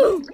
Ooh.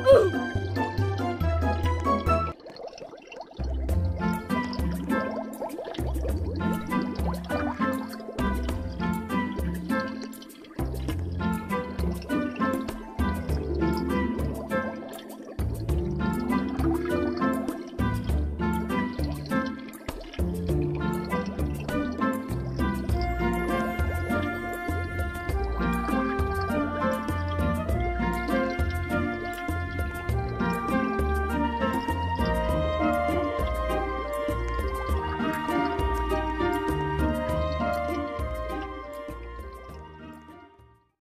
Ooh.